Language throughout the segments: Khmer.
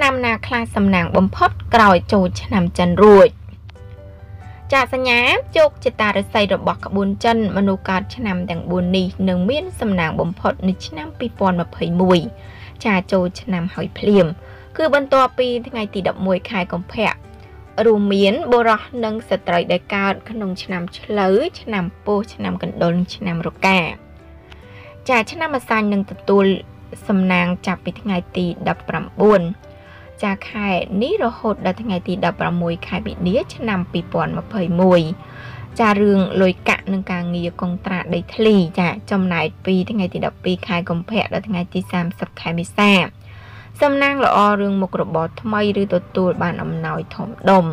ឆ្នាំណាខ្លះសំណាងបំផុតក្រោយចូលឆ្នាំចិនរួចចាសញ្ញាជោគជតារិស័យរបស់ក្បួនចិនមនុស្សកើតឆ្នាំទាំង4នេះនឹងមានសំណាងបំផុតនៅឆ្នាំ2021ចាចូលឆ្នាំហើយភ្លាម គឺបន្ទាប់ពីថ្ងៃទី11ខែកុម្ភៈរួមមានបុរសនិងស្ត្រីដែលកើតក្នុងឆ្នាំឆ្លូវឆ្នាំពោះឆ្នាំកណ្ដុរឆ្នាំរកាចាឆ្នាំអាសាញ់នឹងទទួលសំណាងចាប់ពីថ្ងៃទី19 ចាខែនេះរហូតដល់ថ្ងៃទី16ខែមីនាឆ្នាំ2021ចារឿងលុយកាក់នឹងការងារកុងត្រាដីធ្លីចាចំណែកពីថ្ងៃទី12ខែកុម្ភៈដល់ថ្ងៃទី30ខែមេសាសំណាងល្អរឿងមុខរបរថ្មីឬទទួលបានអំណោយធំដុំ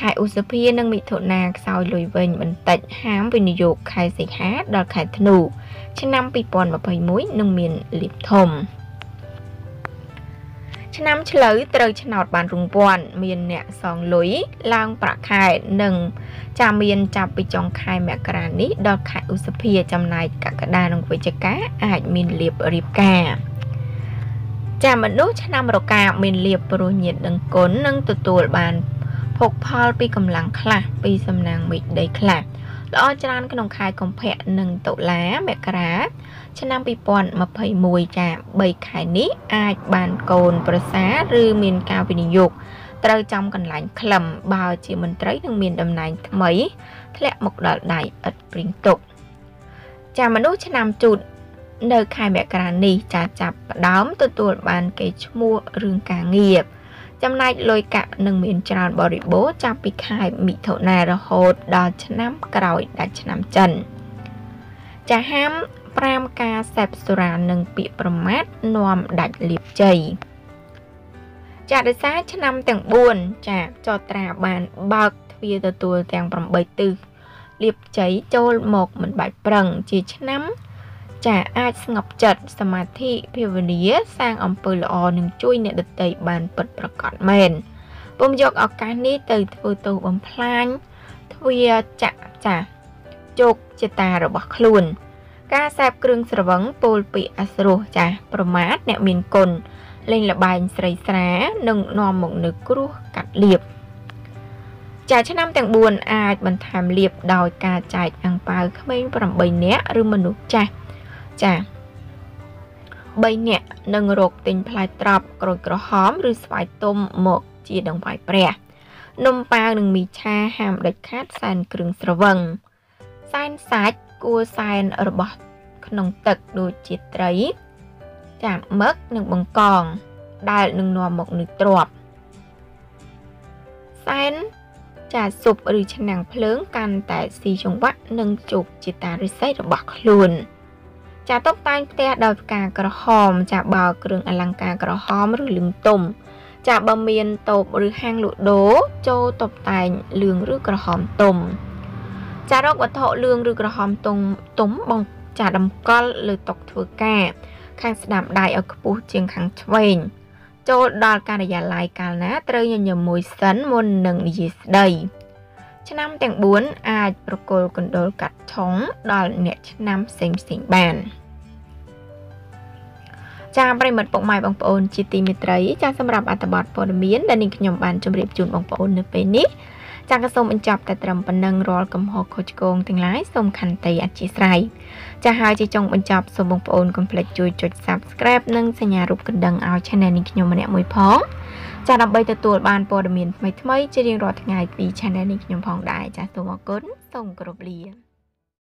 ខែឧសភានិងមិថុនាខ្សោយលុយវិញបន្តិចហាមវិនិយោគខែសីហាដល់ខែធ្នូឆ្នាំ2021នឹងមានលៀបធំ ឆ្នាំឆ្លូវត្រូវឆ្នោតបានរង្វាន់មានអ្នកសងលុយឡើងប្រាក់ខែនិងចាំមានចាប់ពីចុងខែមករានេះដល់ខែឧសភាចំណែកកក្កដានិងវិច្ឆិកាអាចមានលៀបរៀបការចាមនុស្សឆ្នាំរកាមានលៀបព្រោះញាតដឹងគុណនិងទទួលបានភោគផលពីកម្លាំងខ្លះពីសំណាងមេឃដីខ្លះ ល្អច្រើនក្នុងខែកុម្ភៈនិងតុលាមករាឆ្នាំ2021ចា3ខែនេះអាចបានកូនប្រសាឬមានការវិនិយោគត្រូវចំកន្លែងខ្លឹមបើជាមន្ត្រីនឹងមានតំណែងថ្មី ធ្លាក់មកដល់ដៃឥតព្រៀងទុកចាមនុស្សឆ្នាំជូតនៅខែមករានេះចាចាប់ផ្ដើមទទួលបានគេឈ្មោះរឿងការងារ ចំណែកលុយកាក់នឹងមានច្រើនបរិបូរចាប់ពីខែមិថុនារហូតដល់ឆ្នាំក្រោយដាច់ឆ្នាំចិនចាហាម5ការសេពសុរានិងពាក្យប្រមាថនាំដាច់លៀបជ័យចាដោយសារឆ្នាំទាំង4ចាចតត្រាបានបើកទ្វារទទួលទាំង8ទិសលៀបជ័យចូលមកមិនបាច់ប្រឹងជាឆ្នាំ ចាអាចស្ងប់ចិត្តសមាធិភាវនាសាងអំពើល្អនឹងជួយអ្នកដទៃបានពិតប្រាកដមែនពុំយកឱកាសនេះទៅធ្វើទោសបំផ្លាញទ្វាចាក់ចាជោគជតារបស់ខ្លួន ការសែបគ្រឿងស្រវឹងពោលពីអសរោះចាស់ប្រមាថអ្នកមានគុណលេងលបែងស្រីស្រានិងនាំមកនៅគ្រោះកាត់លៀបចាឆ្នាំទាំង4អាចបន្ថែមលៀបដោយការចែកអាំងប៉ាវក្មេង8នាក់ឬមនុស្សចាស់ ចា3នាក់នឹងរកទិញផ្លែត្រប់ក្រូចក្រហមឬស្វាយទុំមកជាដង្វាយព្រះនំប៉ាវនិងមីឆាហាមដាច់ខាតសែនគ្រឿងស្រវឹងសែនសាច់គួរសែនរបស់ក្នុងទឹកដូចជាត្រីចាមឹកនិងបង្កង ដែលនឹងនាំមកនឹងទ្របសែនចាស៊ុបឬឆ្នាំងភ្លើងកាន់តែស៊ីចង្វាក់និងជោគជាតារិស័យរបស់ខ្លួន។ ចាតុបតែងផ្ទះដោយផ្កាក្រហម ចាបើគ្រឿងអលង្ការក្រហមឬលឿងទុំ ចាបើមានតូបឬហាងលក់ដូរចូលតុបតែងលឿងឬក្រហមទុំ ចារកវត្ថុលឿងឬក្រហមទុំទុំបងចាតម្កល់លើតុធ្វើការ ខាងស្ដាំដៃឲ្យខ្ពស់ជាងខាងឆ្វេងចូលដល់ការិយាល័យកាលណាត្រូវញញឹមមួយសិនមុននឹងនិយាយស្ដី ឆ្នាំទាំង4អាចប្រគល់កណ្ដុលកាត់ឆុងដល់អ្នកឆ្នាំផ្សេងផ្សេងបានចាប្រិមិត្តពុកម៉ែបងប្អូនជាទីមេត្រីចាសម្រាប់អត្ថបទព័ត៌មានដែលនាងខ្ញុំបានជម្រាបជូនបងប្អូននៅពេលនេះចាក៏សូមបញ្ចប់តែត្រឹមប៉ុណ្ណឹងរាល់កំហុសខុសឆ្គងទាំងឡាយសូមខន្តីអធិស្ឋានចាហើយជាចុងបញ្ចប់សូមបងប្អូនកុំភ្លេចជួយចុច Subscribe និងសញ្ញារូបកណ្ដឹងឲ្យ Channel នេះខ្ញុំម្នាក់មួយផង ចាដើម្បីទទួលបានព័ត៌មានថ្មីៗជារៀងរាល់ថ្ងៃពី Channel នេះខ្ញុំផងដែរចាសូមអរគុណសូមគោរពលា